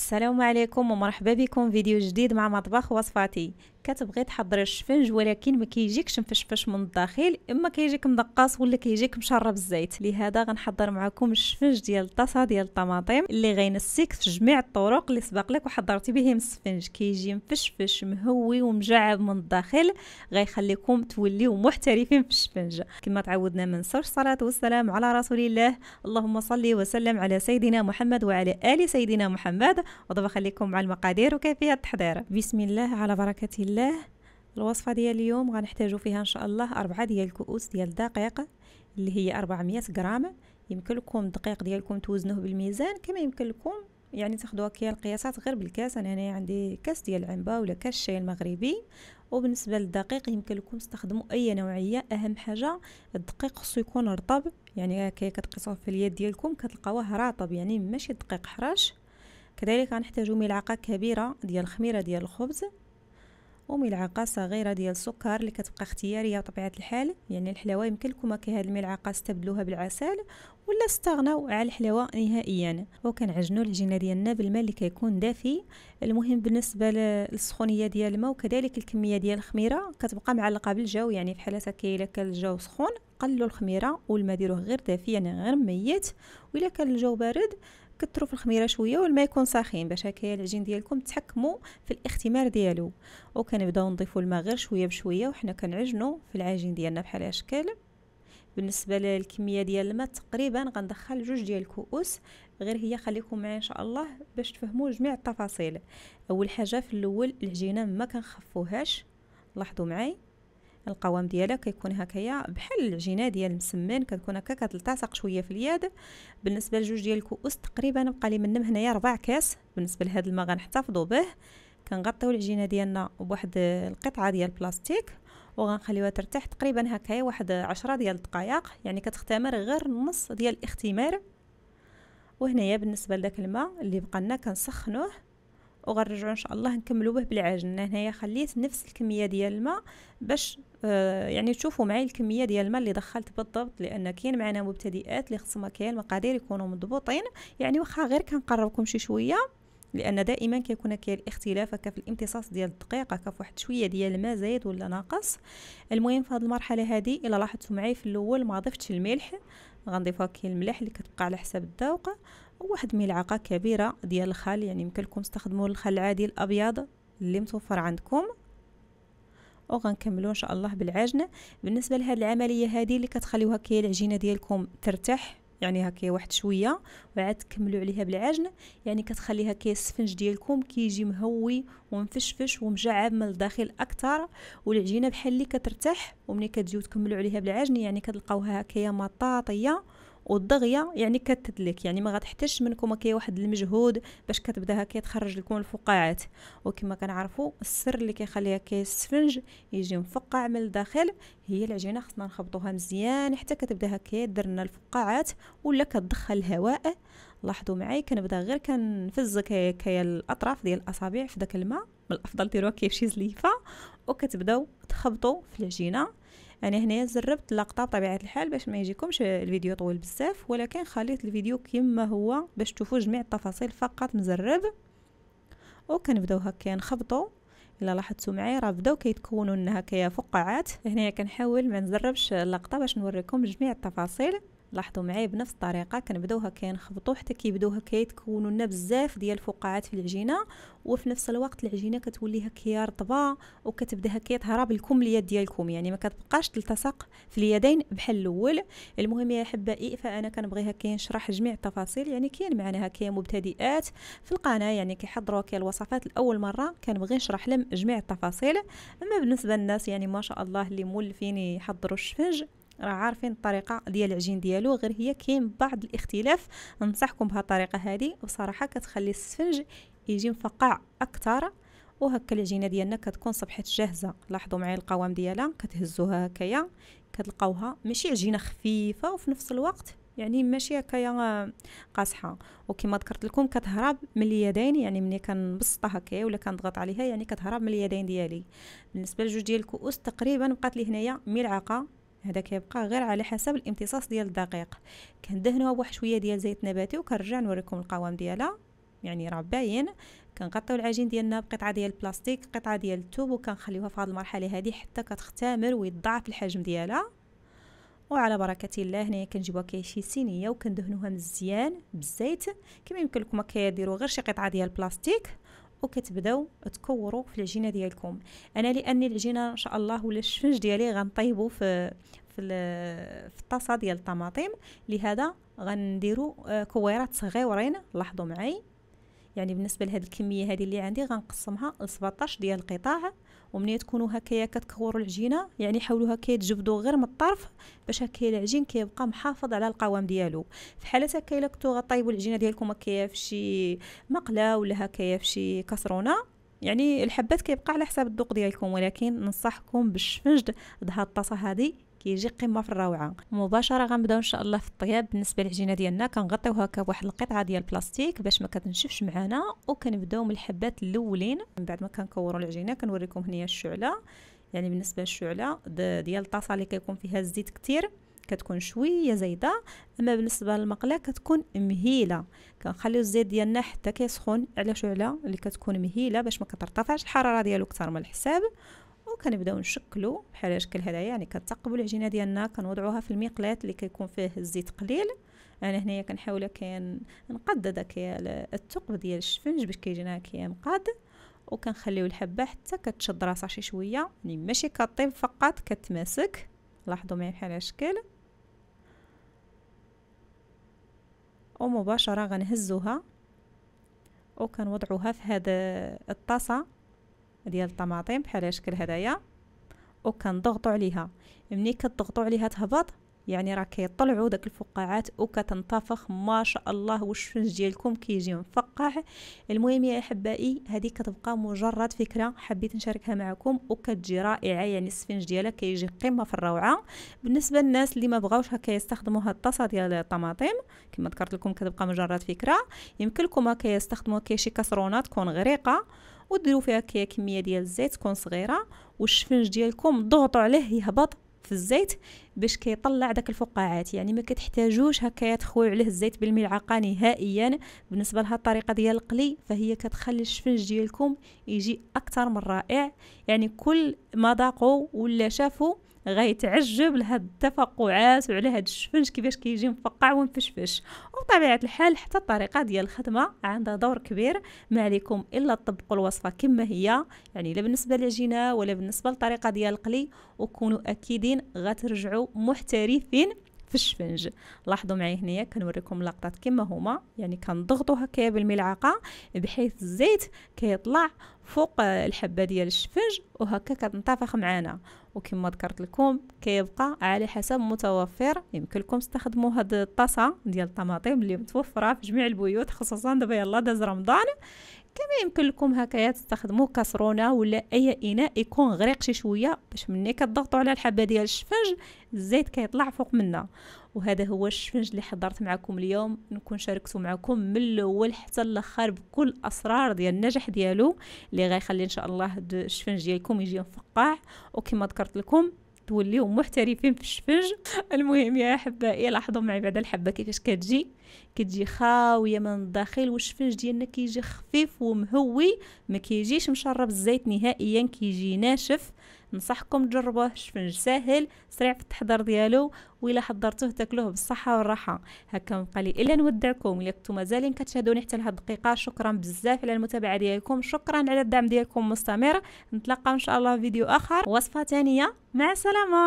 السلام عليكم ومرحبا بكم فيديو جديد مع مطبخ وصفاتي. كتبغي تحضري الشفنج ولكن ما كيجيكش مفشفش من الداخل إما كيجيك مدقاص ولا كيجيك مشرب الزيت. لهذا غنحضر معكم الشفنج ديال الطاسة ديال الطماطم اللي غينسيك في جميع الطرق اللي سبق لك وحضرتي بهم السفنج كيجي مفشفش مهوي ومجعب من الداخل غيخليكم توليو محترفين في الشفنج. كما تعودنا ما ننساوش الصلاة والسلام على رسول الله. اللهم صل وسلم على سيدنا محمد وعلى آل سيدنا محمد. ودابا خليكم مع المقادير وكيفية التحضير. بسم الله على بركة الله. الوصفة ديال اليوم غنحتاجو فيها إن شاء الله أربعة ديال الكؤوس ديال الدقيق اللي هي 400 غرام. يمكن لكم الدقيق ديالكم توزنوه بالميزان كما يمكن لكم يعني تاخذوا كيا القياسات غير بالكاس. أنا هنا عندي كاس ديال العنبة ولا كاس شاي المغربي. وبالنسبة للدقيق يمكن لكم تستخدموا أي نوعية. أهم حاجة الدقيق خصو يكون رطب يعني هكا كتقيسوه في اليد ديالكم كتلقاوه رطب يعني ماشي دقيق حراش. كذلك غنحتاجو ملعقة كبيرة ديال الخميرة ديال الخبز. وملعقه صغيره ديال السكر اللي كتبقى اختيارية بطبيعه الحال. يعني الحلاوة يمكن لكم هاد الملعقه استبدلوها بالعسل ولا استغناو على الحلاوة نهائيا. وكنعجنوا العجينة ديالنا بالماء اللي كيكون دافي. المهم بالنسبة للسخونية ديال الماء وكذلك الكمية ديال الخميرة كتبقى معلقة بالجو يعني في هكا الا كان الجو سخون. قلوا الخميرة والماء ديروه غير دافي يعني غير ميت وإلا كان الجو بارد كثروا في الخميرة شوية والماء يكون ساخن باش هكايا العجين ديالكم تحكموا في الاختمار ديالو. وكنبداو نضيفوا الماء غير شوية بشوية وحنا كنعجنوا في العجين ديالنا بحال هاشكال بالنسبة للكمية ديال الماء تقريبا غندخل جوج ديال الكؤوس غير هي خليكم معايا إن شاء الله باش تفهموا جميع التفاصيل. أول حاجة في الأول العجينة ما كنخفوهاش لاحظوا معايا القوام ديالها كيكون هكايا بحال العجينه ديال المسمن كتكون هكا كتلتصق شوية في اليد. بالنسبة لجوج ديال الكؤوس تقريبا بقى لي منهم هنايا ربع كاس. بالنسبة لهذا الماء غنحتفظوا به. كنغطيو العجينه ديالنا بواحد القطعة ديال البلاستيك وغنخليوها ترتاح تقريبا هكايا واحد عشرة ديال الدقائق يعني كتختمر غير نص ديال الاختمار. وهنايا بالنسبة لذاك الماء اللي بقى لنا كنسخنوه. وغنرجعوا إن شاء الله نكملوا به بالعجن. هنايا خليت نفس الكمية ديال الماء باش آه يعني تشوفوا معي الكمية ديال الماء اللي دخلت بالضبط لأن كاين معنا مبتدئات اللي خصهم كاين المقادير يكونوا مضبوطين. يعني واخا غير كنقربكم شي شوية لأن دائما كيكون كاين الاختلاف هكا في الامتصاص ديال الدقيق هكا فواحد شوية ديال الماء زايد ولا ناقص. المهم في هذه المرحلة هذه إلا لاحظتوا معي في الأول ما ضفتش الملح غنضيف هكا الملح اللي كتبقى على حسب الذوق. وواحد ملعقه كبيرة ديال الخل يعني يمكن لكم تستخدموا الخل العادي الأبيض اللي متوفر عندكم. وغنكملوا إن شاء الله بالعجن. بالنسبة لهذه العملية هذه اللي كتخليوها كي العجينة ديالكم ترتاح يعني هكا واحد شوية وعاد تكملوا عليها بالعجن. يعني كتخليها كي السفنج ديالكم كيجي مهوي ومفشفش ومجعب من الداخل أكثر والعجينة بحال اللي كترتاح وملي كتجيو تكملوا عليها بالعجن يعني كتلقاوها هكايا مطاطية. والدغيه يعني كتدلك يعني ما غتحتاجش منكم هكا واحد المجهود باش كتبدا هكا تخرج لكم الفقاعات. وكما كنعرفوا السر اللي كيخليها هكا السفنج يجي مفقع من الداخل هي العجينة خصنا نخبطوها مزيان حتى كتبدا هكا درنا الفقاعات ولا كتدخل الهواء. لاحظوا معايا كنبدا غير كنفز هكايا الأطراف ديال الأصابع في داك الماء من الأفضل ديروها كيف شي زليفة. وكتبداو تخبطوا في العجينة. أنا هنا زربت اللقطه بطبيعة الحال باش ما يجيكمش الفيديو طويل بزاف ولكن خليت الفيديو كما هو باش تشوفوا جميع التفاصيل فقط مزرب. وكنبداو هكا نخبطوا إلا لاحظتوا معايا راه بداو كيتكونوا لنا هكايا فقاعات. هنا كنحاول ما نزربش اللقطة باش نوريكم جميع التفاصيل. لاحظوا معايا بنفس الطريقة كنبداو هكا حتى كيبداو هكا يتكونوا لنا بزاف ديال الفقاعات في العجينة وفي نفس الوقت العجينة كتولي هكا رطبه وكتبدا هكا تهرب اليد ديالكم يعني ما كتبقاش تلتصق في اليدين بحال الأول. المهم يا أحبائي فأنا كنبغي هكا نشرح جميع التفاصيل يعني كاين معنا هكا مبتدئات في القناة يعني كيحضروا هكا الوصفات لأول مرة كنبغي نشرح لهم جميع التفاصيل. أما بالنسبة للناس يعني ما شاء الله اللي مولفين يحضروا الشفنج راه عارفين الطريقة ديال العجين ديالو غير هي كاين بعض الاختلاف. ننصحكم بهذه الطريقة هذه بصراحه كتخلي السفنج يجي مفقع أكثر. وهكا العجينة ديالنا كتكون صبحت جاهزة. لاحظوا معايا القوام ديالها كتهزوها هكايا كتلقاوها ماشي عجينة خفيفة وفي نفس الوقت يعني ماشي هكايا قاصحة. وكما ذكرت لكم كتهرب من اليدين يعني ملي كنبسطها هكايا ولا كنضغط عليها يعني كتهرب من اليدين ديالي. بالنسبة لجوج ديال الكؤوس تقريبا بقات لي هنايا ملعقة. هذا كيبقى غير على حسب الامتصاص ديال الدقيق. كندهنوها بواحد شوية ديال زيت نباتي وكنرجع نوريكم القوام ديالها. يعني راه باين. كنغطيو العجين ديالنا بقطعة ديال البلاستيك قطعة ديال الثوب وكنخليوها في هذه المرحلة هذه حتى كتختمر ويتضاعف الحجم ديالها. وعلى بركة الله هنايا كنجيبوها كي شي صينيه وكندهنوها مزيان بالزيت. كما يمكن لكم كيديروا غير شي قطعة ديال البلاستيك. وكتبداو تكوروا في العجينة ديالكم. أنا لأني العجينة إن شاء الله ولا الشفنج ديالي غنطيبو في في في الطاسة ديال الطماطم. لهذا غنديروا آه، كويرات صغيورين لاحظوا معي يعني بالنسبة لهاد الكمية هذه اللي عندي غنقسمها ل 17 ديال القطاع. ومنين تكونوا هكايا كتكوروا العجينة يعني حاولوا هكايا تجبدوا غير من الطرف باش هكايا العجين كيبقى محافظ على القوام ديالو. في حاله هكايا إلا كنتو غطيبوا العجينة ديالكم هكايا في شي مقلة ولا هكايا في شي كسرونة يعني الحبات كيبقى على حساب الذوق ديالكم ولكن ننصحكم بالشفنج د هاد الطاسة هذه كيجي قمة في الروعة. مباشرة غنبدأو إن شاء الله في الطياب. بالنسبة للعجينه ديالنا كنغطيو هكا بواحد القطعة ديال البلاستيك باش ما كتنشفش معنا وكنبدأو من الحبات الأولين. من بعد ما كنكوروا العجينة كنوريكم هنايا الشعلة. يعني بالنسبة للشعلة ديال الطاسة اللي كيكون فيها الزيت كتير كتكون شوية زايدة. أما بالنسبة للمقله كتكون مهيلة. كنخليو الزيت ديالنا حتى كيسخن على شعلة اللي كتكون مهيلة باش ما كترتفعش الحرارة ديالو أكثر من الحساب. وكنبداو نشكلو بحال الشكل هذايا يعني كتقبوا العجينة ديالنا كنوضعوها في المقلاة اللي كيكون فيه الزيت قليل. أنا هنايا كنحاول كان نقاد داك الثقب ديال الشفنج باش كيجينا كينقاد وكنخليو الحبة حتى كتشد راسها شي شوية يعني ماشي كطيب فقط كتماسك. لاحظوا معايا بحال الشكل. ومباشرة غنهزوها. وكنوضعوها في هذا الطاسة. ديال الطماطم بحال الشكل هدايا وكنضغطوا عليها. ملي كتضغطوا عليها تهبط يعني راه كيطلعوا داك الفقاعات وكتنتفخ ما شاء الله والشفنج ديالكم كيجي مفقع. المهم يا أحبائي هذه كتبقى مجرد فكرة حبيت نشاركها معكم وكتجي رائعة. يعني السفنج ديالها كيجي قمة في الروعة. بالنسبة للناس اللي ما بغاوش هكا يستخدموا هاد الطاسة ديال الطماطم كما ذكرت لكم كتبقى مجرد فكرة. يمكن لكم هكا يستخدموا كي شي كسرونة تكون غريقة وديروا فيها كمية ديال الزيت تكون صغيرة والشفنج ديالكم ضغطوا عليه يهبط في الزيت باش كيطلع داك الفقاعات. يعني ما كتحتاجوش هكا تخويو عليه الزيت بالملعقة نهائيا. بالنسبة لها الطريقة ديال القلي فهي كتخلي الشفنج ديالكم يجي أكثر من رائع. يعني كل ما ذاقوا ولا شافوا غيتعجب لهاد التفقعات وعلى هاد الشفنج كيفاش كيجي مفقع ومفشفش. وبطبيعة الحال حتى الطريقة ديال الخدمة عندها دور كبير. ما عليكم إلا تطبقوا الوصفة كما هي. يعني لا بالنسبة للعجينة ولا بالنسبة للطريقه ديال القلي. وكونوا أكيدين غترجعوا محترفين. في الشفنج. لاحظوا معي هنايا كنوريكم اللقطات كما هما. يعني كنضغطوا هكايا بالملعقة بحيث الزيت كيطلع فوق الحبة ديال الشفنج وهكا كتنتفخ معنا وكما ذكرت لكم كيبقى على حسب متوفر. يمكن لكم تستخدموا هاد الطاسة ديال الطماطم اللي متوفرة في جميع البيوت خصوصا دابا يلا داز رمضان. كما يمكن لكم هكايا تستخدموا كسرونه ولا أي إناء يكون غريق شي شوية باش ملي كتضغطوا على الحبة ديال الشفنج الزيت كيطلع فوق منا. وهذا هو الشفنج اللي حضرت معكم اليوم. نكون شاركته معكم من الأول حتى الأخر بكل أسرار ديال النجاح ديالو اللي غيخلي إن شاء الله الشفنج ديالكم يجي مفقع وكما ذكرت لكم توليو محترفين في الشفنج المهم يا أحبائي لاحظوا معي بعد الحبة كيفاش كتجي. كتجي خاوية من الداخل والشفنج ديالنا كيجي خفيف ومهوي ما كيجيش مشرب الزيت نهائيا كيجي ناشف. نصحكم تجربوه الشفنج ساهل سريع في التحضير ديالو وإلا حضرتوه تاكلوه بالصحة والراحة. هكا بقى لي إلا نودعكم إلا كنتم مازالين كتشاهدوني حتى لهاد الدقيقة شكرا بزاف على المتابعة ديالكم شكرا على الدعم ديالكم مستمر نتلاقى إن شاء الله في فيديو آخر. وصفة ثانية مع السلامة.